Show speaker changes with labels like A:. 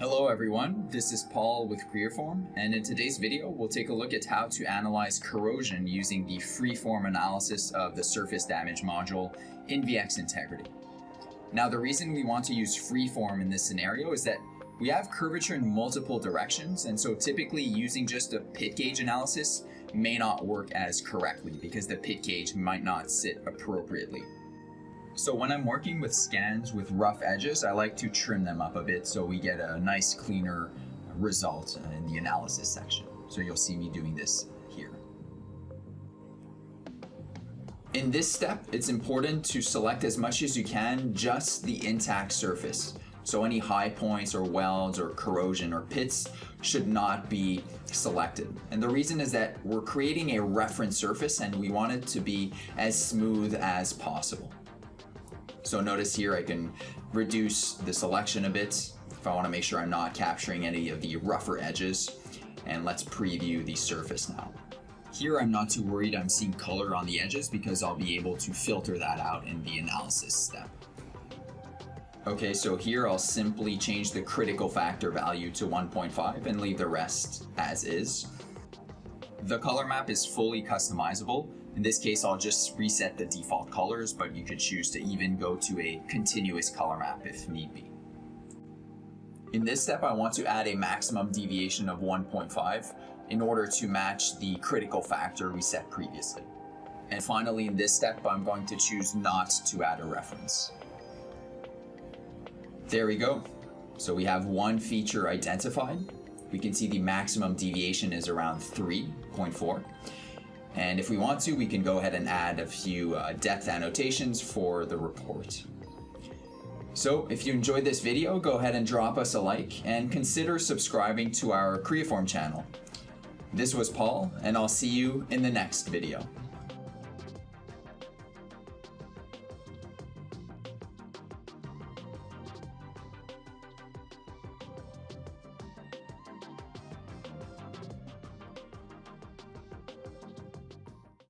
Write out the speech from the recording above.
A: Hello everyone, this is Paul with Creaform, and in today's video we'll take a look at how to analyze corrosion using the freeform analysis of the surface damage module in VX Integrity. Now the reason we want to use freeform in this scenario is that we have curvature in multiple directions, and so typically using just a pit gauge analysis may not work as correctly because the pit gauge might not sit appropriately. So when I'm working with scans with rough edges, I like to trim them up a bit so we get a nice cleaner result in the analysis section. So you'll see me doing this here. In this step, it's important to select as much as you can just the intact surface. So any high points or welds or corrosion or pits should not be selected. And the reason is that we're creating a reference surface and we want it to be as smooth as possible. So notice here I can reduce the selection a bit if I want to make sure I'm not capturing any of the rougher edges. And let's preview the surface now. Here I'm not too worried I'm seeing color on the edges because I'll be able to filter that out in the analysis step. Okay, so here I'll simply change the critical factor value to 1.5 and leave the rest as is. The color map is fully customizable. In this case, I'll just reset the default colors, but you could choose to even go to a continuous color map if need be. In this step, I want to add a maximum deviation of 1.5 in order to match the critical factor we set previously. And finally, in this step, I'm going to choose not to add a reference. There we go. So we have one feature identified. We can see the maximum deviation is around 3.4. And if we want to, we can go ahead and add a few uh, depth annotations for the report. So if you enjoyed this video, go ahead and drop us a like and consider subscribing to our Creaform channel. This was Paul, and I'll see you in the next video.